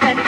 I said